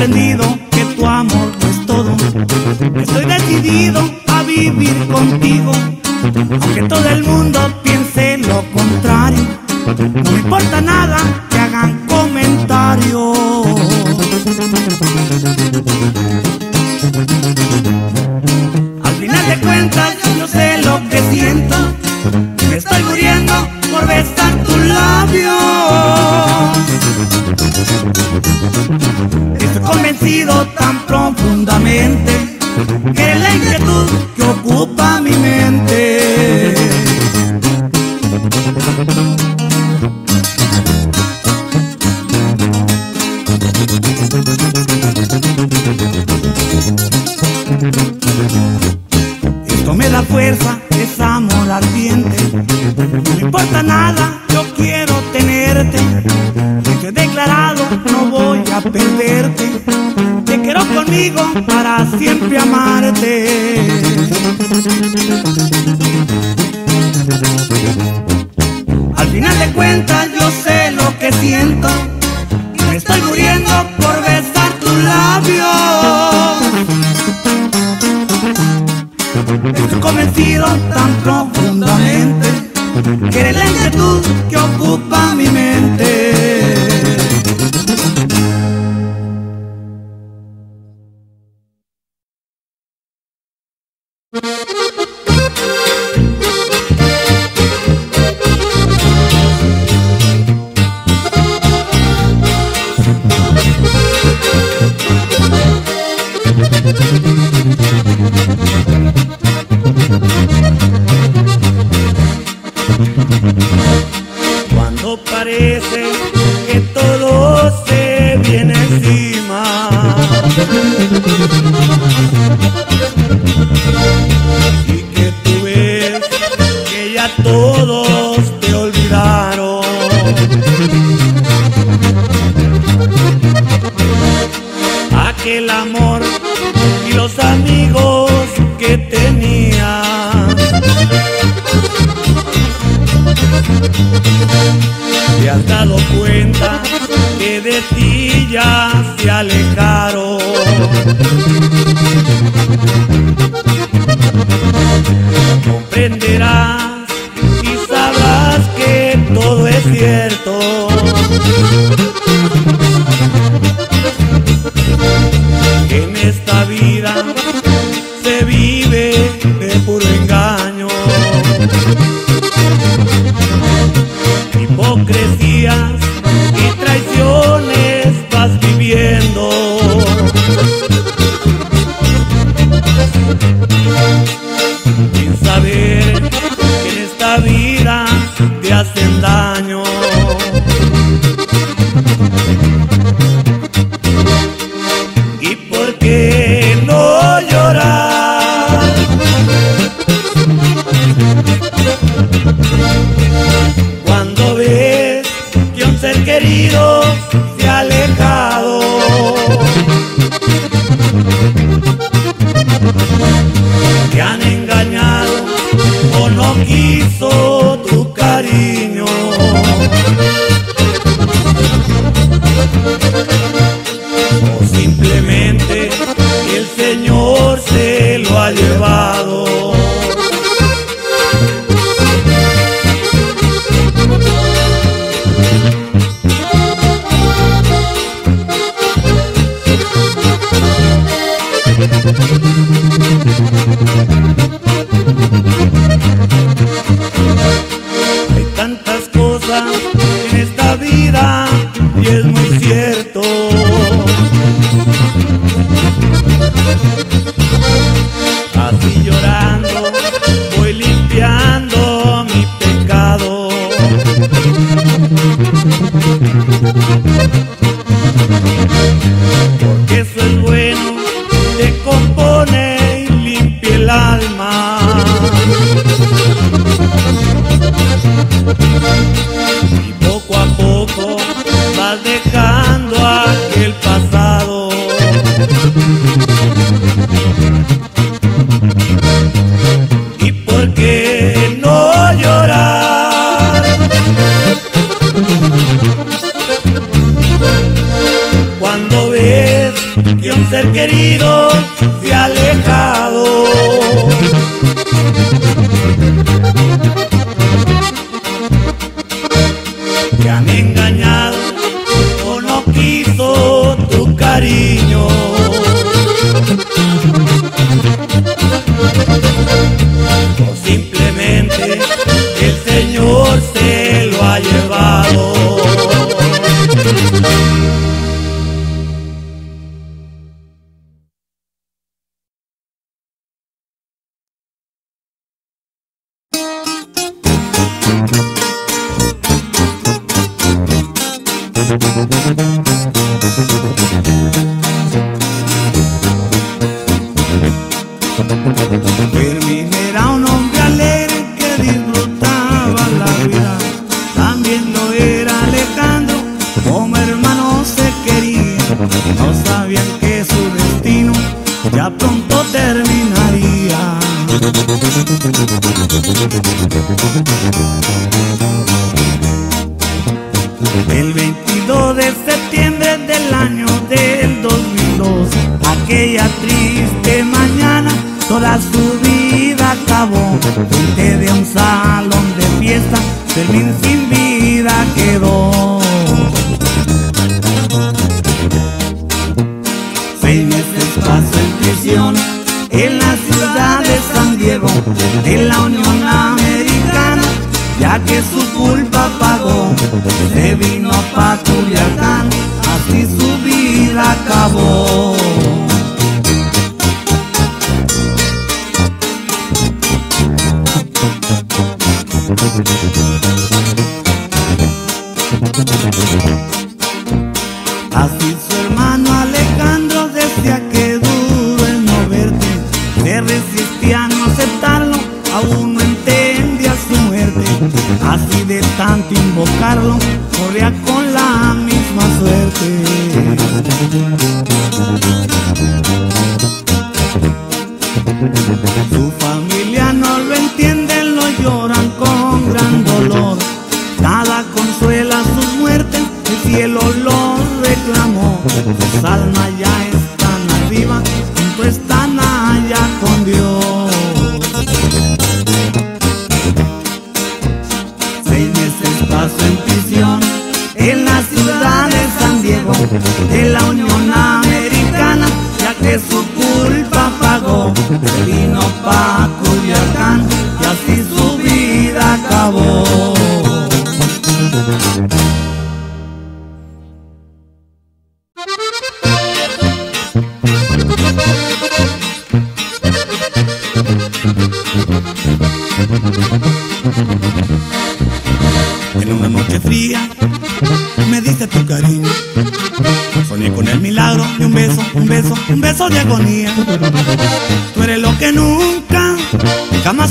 que tu amor no es todo. Estoy decidido a vivir contigo, aunque todo el mundo piense lo contrario. No me importa nada que hagan comentarios. Al final de cuentas, yo sé lo que siento. Me estoy muriendo por besar tus labios. tan profundamente que la inquietud que ocupa mi mente. Esto me da fuerza, es amor ardiente, no importa nada para siempre amarte. Al final de cuentas yo sé lo que siento, me estoy muriendo por vas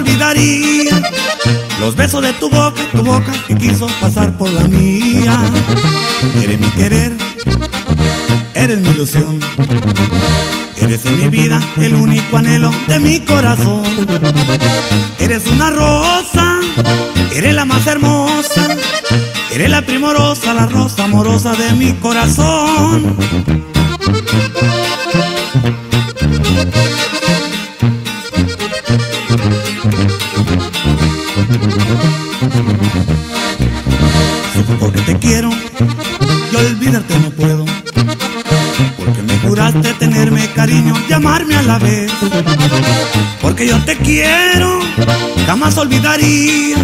Olvidaría. Los besos de tu boca, tu boca que quiso pasar por la mía. Eres mi querer, eres mi ilusión. Eres en mi vida el único anhelo de mi corazón. Eres una rosa, eres la más hermosa. Eres la primorosa, la rosa amorosa de mi corazón. Y olvidarte no puedo. Porque me juraste tenerme cariño, llamarme a la vez. Porque yo te quiero, jamás olvidaría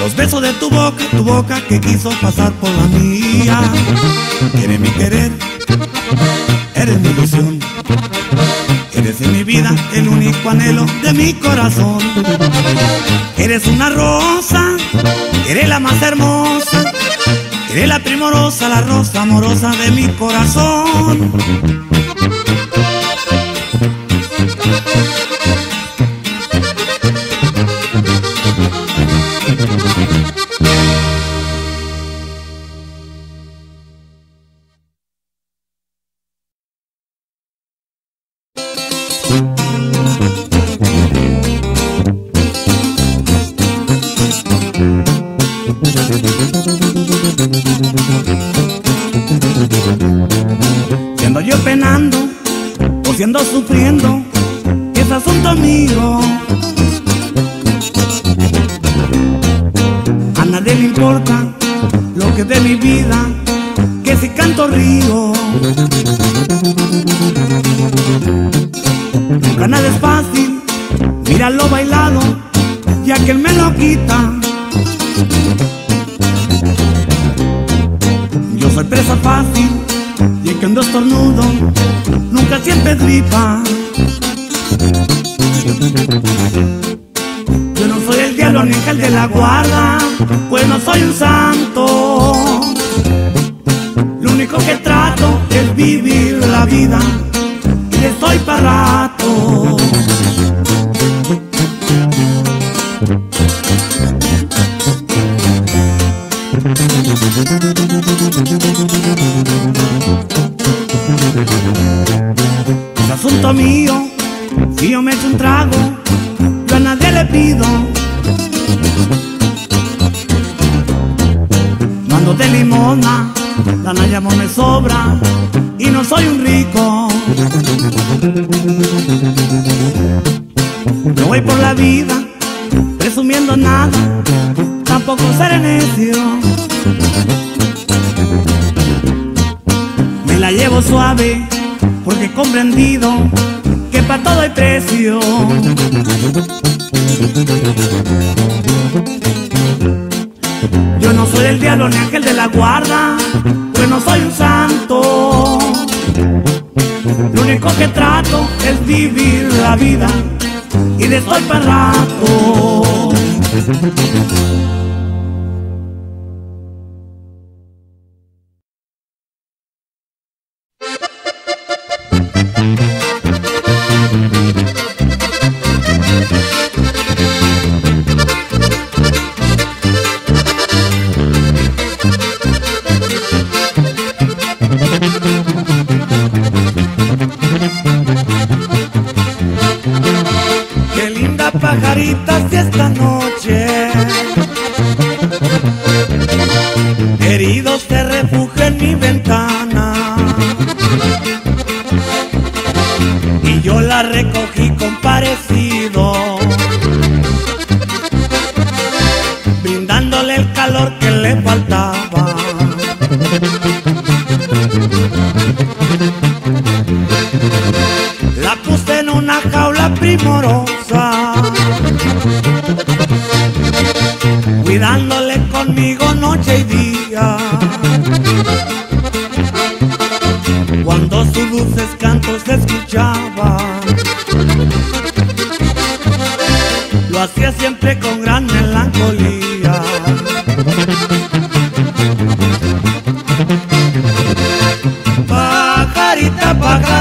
los besos de tu boca, tu boca que quiso pasar por la mía. Eres mi querer, eres mi ilusión. Eres en mi vida el único anhelo de mi corazón. Eres una rosa, eres la más hermosa. Eres la primorosa, la rosa amorosa de mi corazón. Y el que ando estornudo nunca siempre gripa. Yo no soy el diablo ni el de la guarda, pues no soy un santo. Lo único que trato es vivir la vida y le estoy para rato. Mío, si yo me echo un trago, yo a nadie le pido. No ando de limona, la nayamo me sobra y no soy un rico. No voy por la vida presumiendo nada, tampoco seré necio. Me la llevo suave porque he comprendido que para todo hay precio. Yo no soy el diablo ni ángel de la guarda, pues no soy un santo. Lo único que trato es vivir la vida y le estoy para rato. Qué linda pajarita si esta noche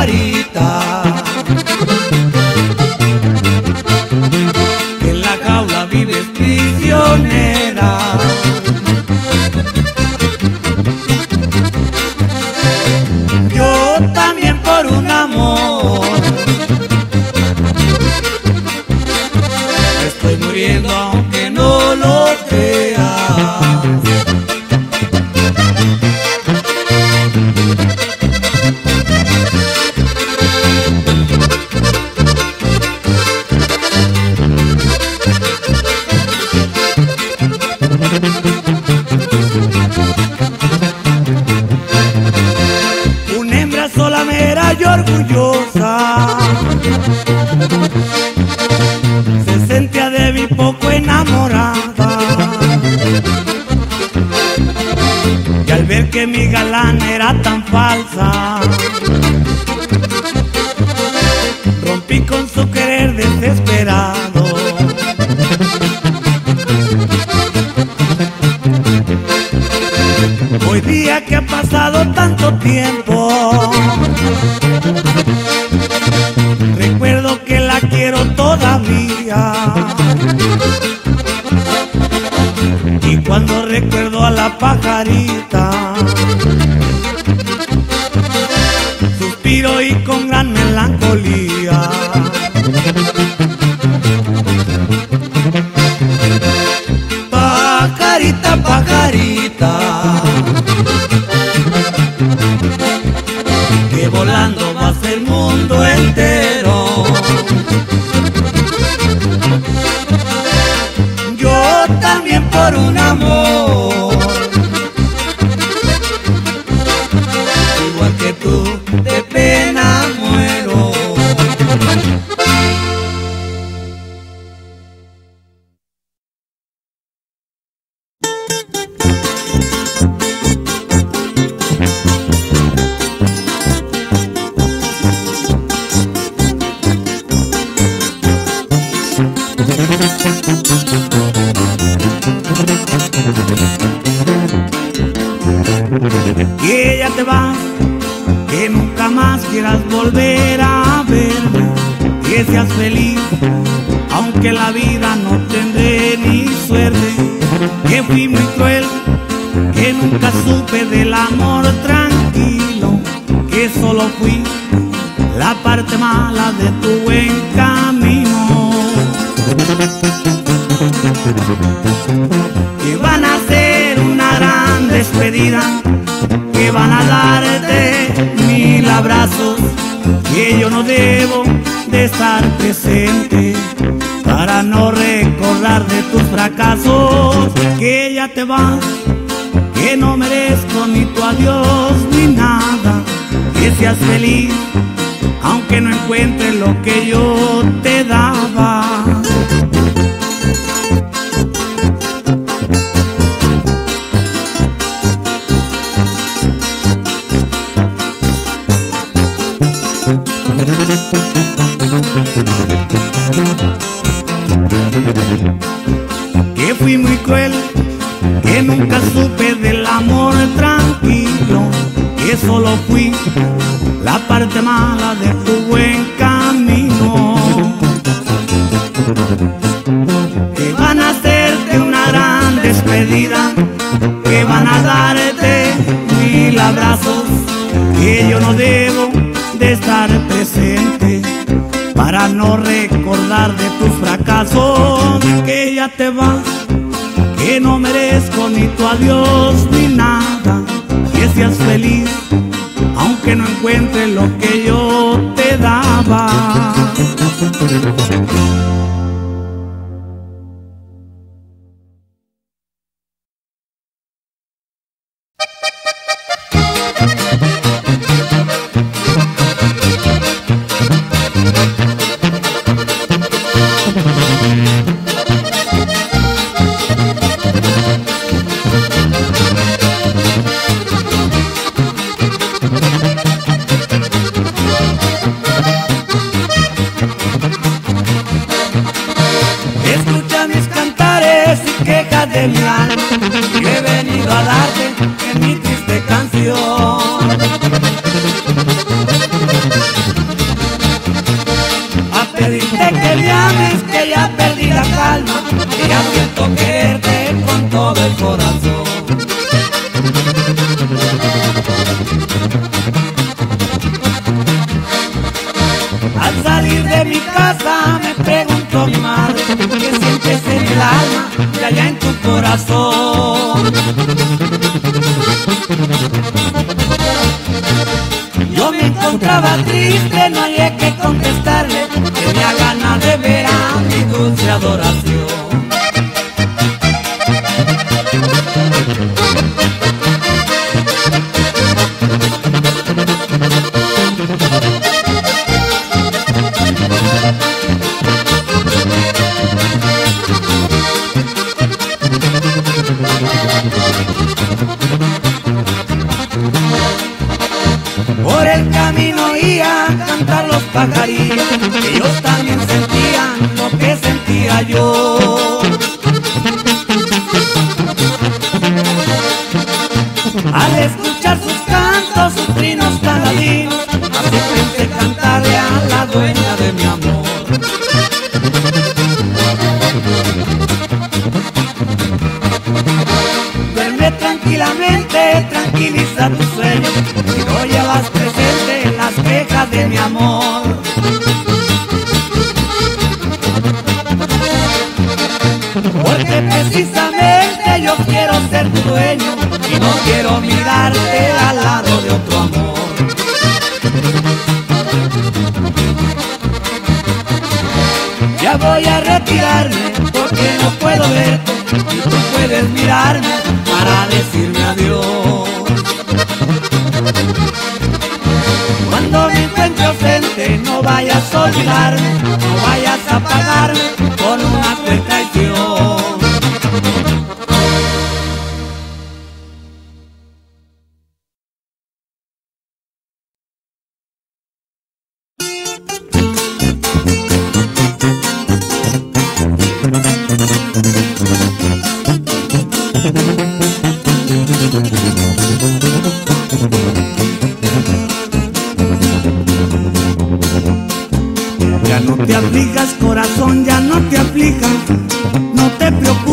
Pajarita, ver que mi galán era tan falsa. Rompí con su querer desesperado. Hoy día que ha pasado tanto tiempo Recuerdo que la quiero todavía. Y cuando recuerdo a la pajarita Que van a hacer una gran despedida, que van a darte mil abrazos, que yo no debo de estar presente para no recordar de tus fracasos, que ya te vas, que no merezco ni tu adiós ni nada, que seas feliz, aunque no encuentres lo que yo te daba. Fui muy cruel, que nunca supe del amor tranquilo, que solo fui la parte mala de tu buen camino. Que van a hacerte una gran despedida, que van a darte mil abrazos, que yo no debo de estar presente para no recordar de tus fracasos, que ya te vas, que no merezco ni tu adiós ni nada, que seas feliz, aunque no encuentre lo que yo te daba. De mi alma y he venido a darte en mi triste canción. A pedirte que me ames, que ya perdí la calma, que ya siento quererte con todo el corazón. Al salir de mi casa me preguntó mi madre qué sientes en el alma y allá en corazón. Yo me encontraba triste, no hay que contestarle, tenía ganas de ver a mi dulce adoración. Yo quiero ser tu dueño y no quiero mirarte al lado de otro amor. Ya voy a retirarme porque no puedo verte y tú puedes mirarme para decirme adiós. Cuando me encuentre ausente no vayas a olvidarme, no vayas a pagarme con una cruel no te preocupes,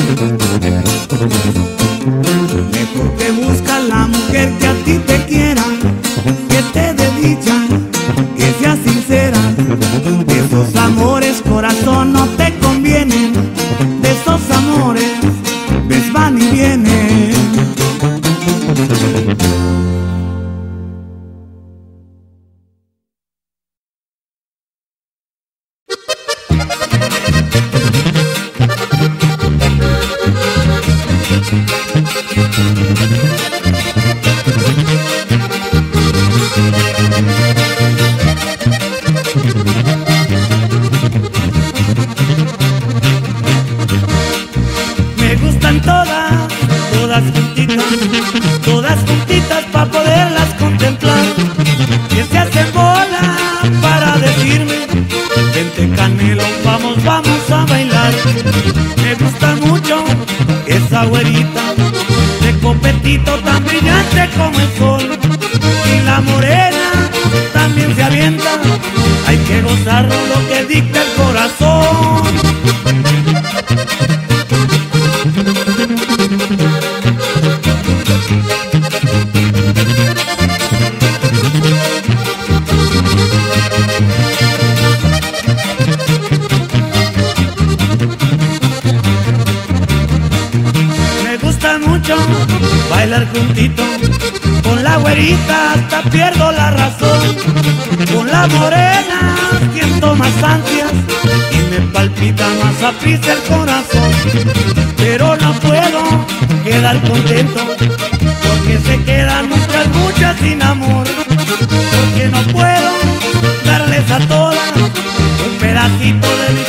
todas juntitas para poderlas contemplar. Que se hacen bola para decirme, vente canelo, vamos, vamos a bailar. Me gusta mucho esa güerita, de copetito tan brillante como el sol. Y la morena también se avienta, hay que gozarlo lo que dicta el corazón. Con la güerita hasta pierdo la razón. Con la morena siento más ansias y me palpita más a el corazón. Pero no puedo quedar contento porque se quedan muchas, muchas sin amor. Porque no puedo darles a todas un pedacito de mi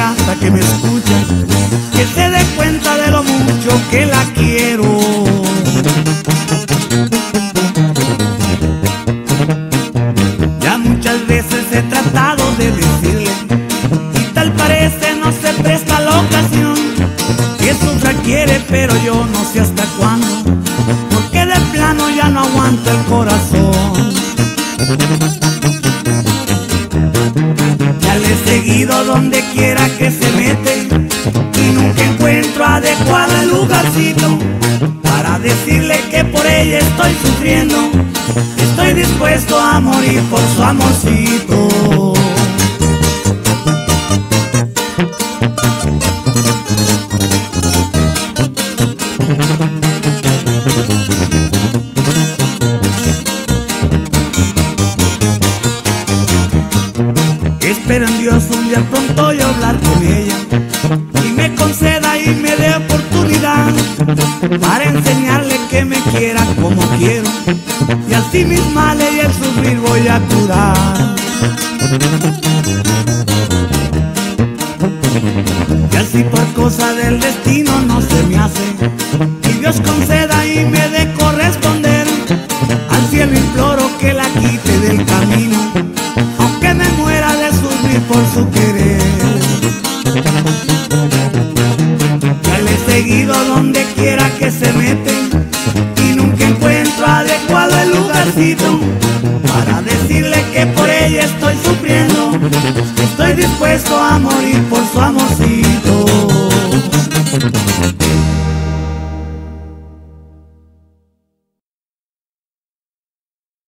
a esa ingrata que me escucha, morir por su amorcito. Espero en Dios un día pronto yo hablar con ella y me conceda y me dé oportunidad para enseñarle que me quiera como quiero y así mis males y el sufrir voy a curar. Y así por cosa del destino no se me hace y Dios conceda y me dispuesto a amorcito.